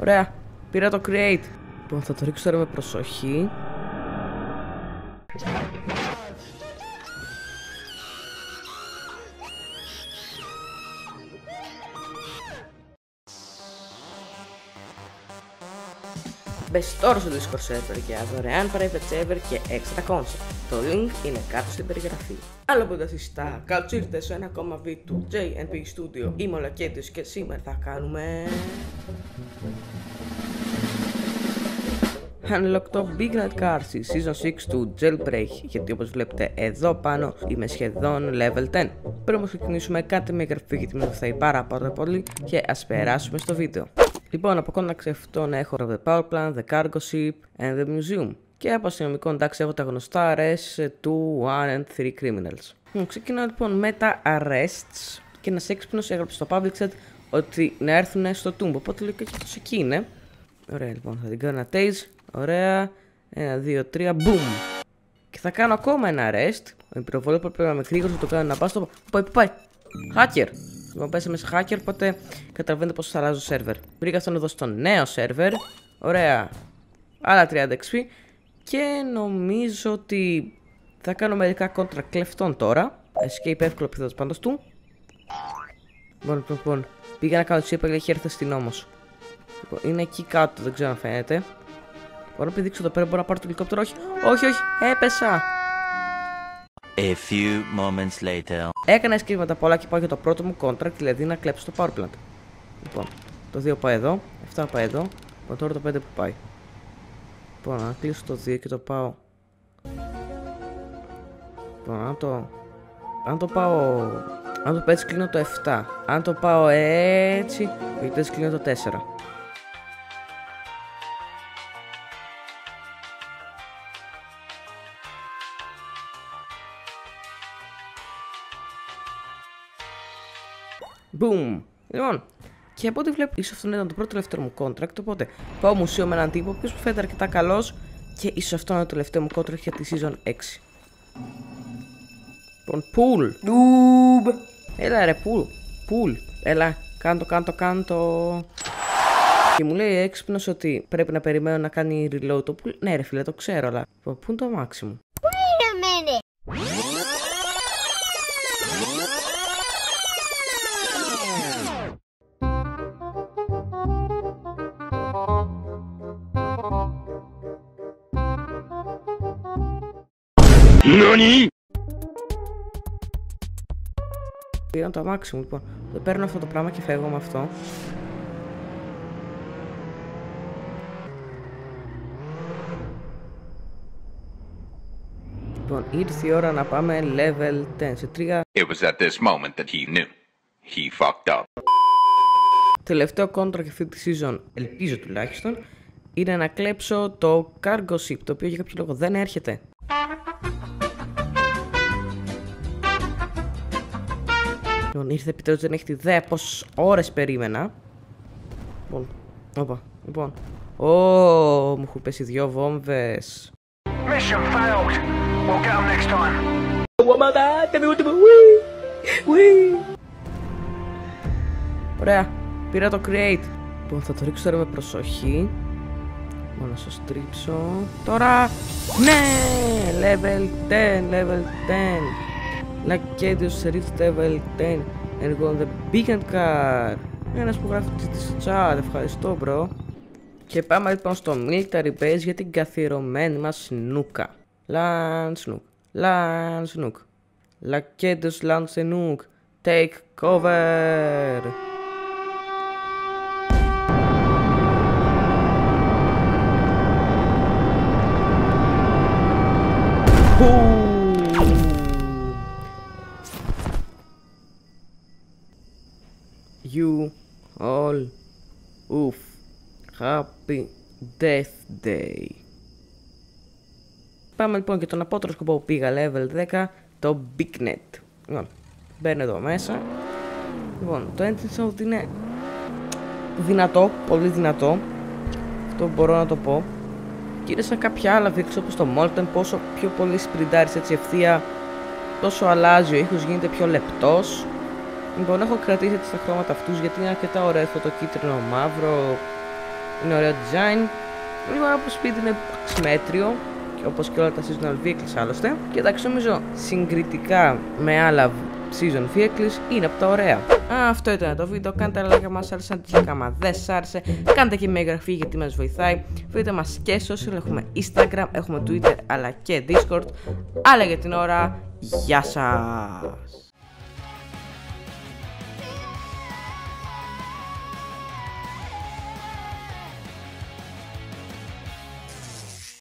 Ωραία. Πήρα το create. Λοιπόν, θα το ρίξω τώρα με προσοχή. Μπες τώρα στο Discord server για δωρεάν private server και extra concept. Το link είναι κάτω στην περιγραφή. Άλλο που τα συστά, καλώς ήρθατε σε ένα ακόμα βίντεο του JNP Studio. Είμαι ο Λακέτης και σήμερα θα κάνουμε... Unlock το Big Night Cars στη Season 6 του Jailbreak γιατί όπως βλέπετε εδώ πάνω είμαι σχεδόν level 10 Πριν όμως ξεκινήσουμε κάντε μια εγγραφή γιατί με βοηθάει πάρα πάρα πολύ και ας περάσουμε στο βίντεο Λοιπόν, από κόνταξ αυτό να έχω The Power Plant, The Cargo Ship and The Museum. Και από αστυνομικό εντάξει έχω τα γνωστά arrests, 2, 1 and 3 criminals. Ξεκινάω λοιπόν με τα arrests και ένα έξυπνος έγραψε στο public chat ότι να έρθουν στο Tomb. Οπότε λέω και αυτό εκεί είναι. Ωραία λοιπόν, θα την κάνω ένα tase. Ωραία. 1, 2, 3, boom. Και θα κάνω ακόμα ένα arrest. Ο πυροβόλο πρέπει να με γρήγορος θα το κάνω να πάω στο. Πού πάει, πού πάει. Hacker. Λοιπόν, πέσαμε σε hacker, οπότε καταλαβαίνετε πώ θα αλλάζω σερβερ. Βρήκα αυτόν εδώ στο νέο σερβερ. Ωραία. Άλλα 30 XP. Και νομίζω ότι θα κάνω μερικά κόντρα κλεφτών τώρα. Escape εύκολο πιθανότητα πάντω του. Λοιπόν, λοιπόν, λοιπόν. Πήγα να κάνω chip, έχει έρθει στην όμως. Λοιπόν, είναι εκεί κάτω, δεν ξέρω αν φαίνεται. Μπορώ να πηδήξω εδώ πέρα, μπορώ να πάρω το ελικόπτερο. Όχι, όχι, όχι, έπεσα. A few moments later. Έκανα εσκρήματα πολλά και πάω για το πρώτο μου contract, δηλαδή να κλέψω το power plant. Λοιπόν, το 2 πάει εδώ, 7 πάει εδώ, λοιπόν, τώρα το 5 που πάει. Λοιπόν, να κλείσω το 2 και το πάω. Λοιπόν, αν το. Αν το πάω. Αν το πάω έτσι κλείνω το 7. Αν το πάω έτσι, γιατί έτσι κλείνω το 4. Boom. Λοιπόν, και από ό,τι βλέπω, ίσως αυτό ήταν το πρώτο τελευταίο μου contract. Οπότε πάω μουσείο με έναν τύπο, ο οποίος μου φαίνεται αρκετά καλός και ίσως αυτό είναι το τελευταίο μου contract για τη season 6. Λοιπόν, pool. Noob. Έλα ρε, pool. Pool. Έλα, κάντο, κάντο, κάντο. Και μου λέει έξυπνος ότι πρέπει να περιμένω να κάνει reload το pool. Ναι, ρε φίλε, το ξέρω, αλλά πού είναι το αμάξι μου; NANI? Πήραν το αμάξι μου, λοιπόν. Δεν παίρνω αυτό το πράγμα και φεύγω με αυτό. Λοιπόν, ήρθε η ώρα να πάμε level 10 σε 3 It was at this moment that he knew. He fucked up. τελευταίο contract για αυτή τη season, ελπίζω τουλάχιστον, είναι να κλέψω το cargo ship, το οποίο για κάποιο λόγο δεν έρχεται. Λοιπόν, ήρθε επιτέλους, δεν έχετε ιδέα πόσες ώρες περίμενα. Λοιπόν, όπα, λοιπόν. Ω, μου έχουν πέσει δυο βόμβες. Mission failed. We'll get them next time. Ωραία, πήρα το create. Λοιπόν, θα το ρίξω τώρα με προσοχή. Μόνο να σας τρίψω. Τώρα, ναι, level 10, level 10. Λακέντιος Rift level 10. And on the beacon car. Ένας που γράφει στο chat, ευχαριστώ bro. Και πάμε λοιπόν στο military base για την καθιερωμένη μας σνούκα. Land snook. Land snook. Λακέντος Land snook. Take cover. You all oof happy death day. Πάμε λοιπόν και τον απότερο σκοπό που πήγα level 10, το Big Net. Λοιπόν, μπαίνω εδώ μέσα. Λοιπόν, το engine sound είναι δυνατό, πολύ δυνατό. Αυτό μπορώ να το πω. Και είναι σαν κάποια άλλα βίξ όπως το Molten, πόσο πιο πολύ σπριντάρεις έτσι ευθεία, τόσο αλλάζει ο ήχος, γίνεται πιο λεπτός. Λοιπόν, έχω κρατήσει έτσι τα χρώματα αυτούς γιατί είναι αρκετά ωραίο αυτό το κίτρινο μαύρο. Είναι ωραίο design. Λίγο από σπίτι είναι μέτριο, όπως και όλα τα seasonal vehicles άλλωστε. Και εντάξει, νομίζω συγκριτικά με άλλα season vehicles είναι από τα ωραία. Α, αυτό ήταν το βίντεο. Κάντε like μας άρεσε, αν άμα δεν σα άρεσε. Κάντε και μια εγγραφή γιατί μας βοηθάει. Βρείτε μας και social. Έχουμε Instagram, έχουμε Twitter αλλά και Discord. Αλλά για την ώρα, γεια σας!